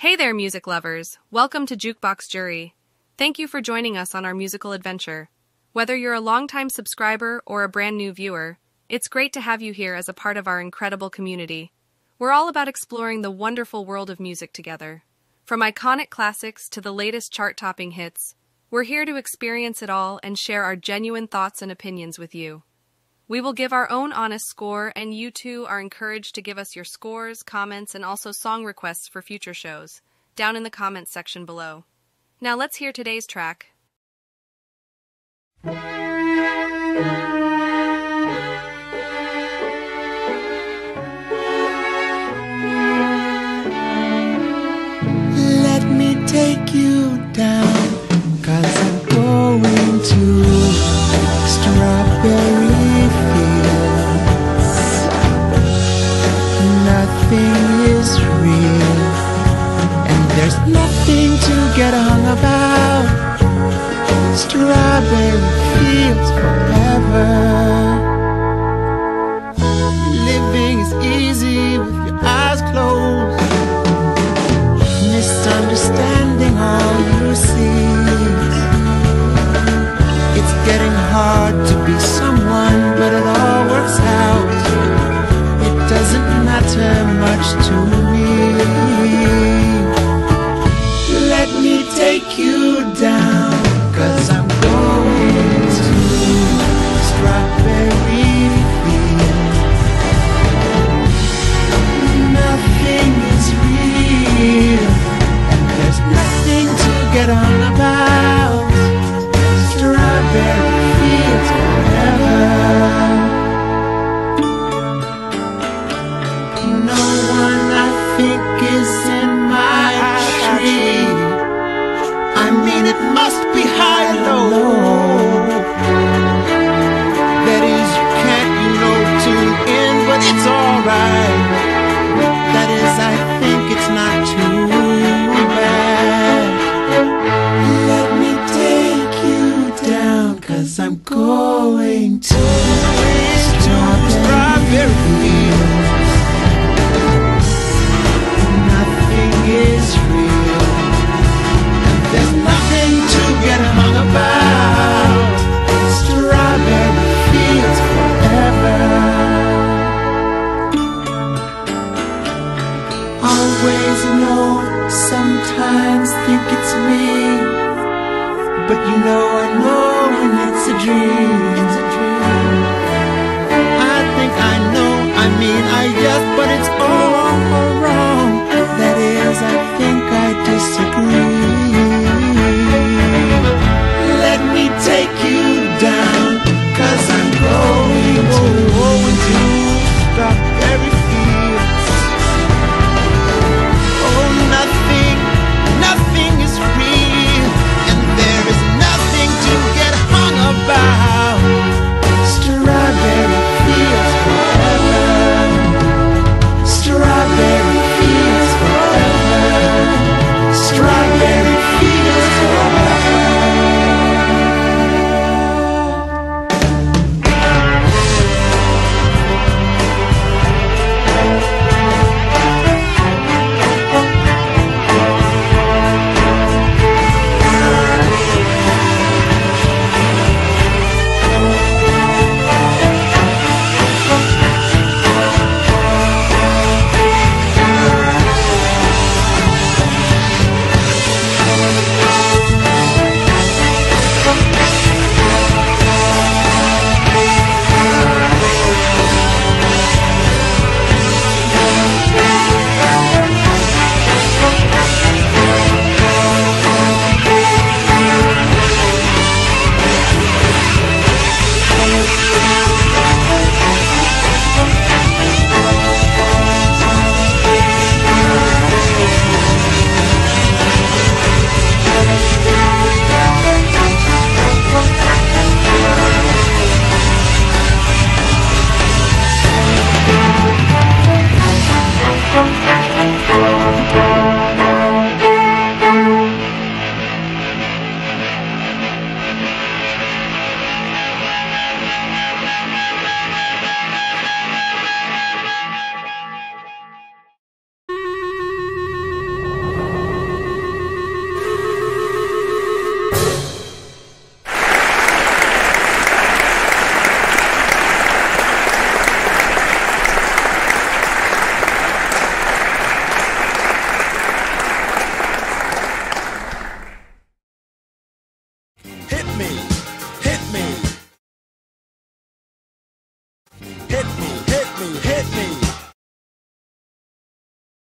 Hey there, music lovers. Welcome to Jukebox Jury. Thank you for joining us on our musical adventure. Whether you're a longtime subscriber or a brand new viewer, it's great to have you here as a part of our incredible community. We're all about exploring the wonderful world of music together. From iconic classics to the latest chart topping hits, we're here to experience it all and share our genuine thoughts and opinions with you. We will give our own honest score, and you too are encouraged to give us your scores, comments, and also song requests for future shows, down in the comments section below. Now let's hear today's track. Get hung about. Strawberry fields forever. Living is easy with your eyes closed misunderstanding all you see. It's getting hard you must be high low. Always know, sometimes think it's me. But you know I know when it's a dream. me.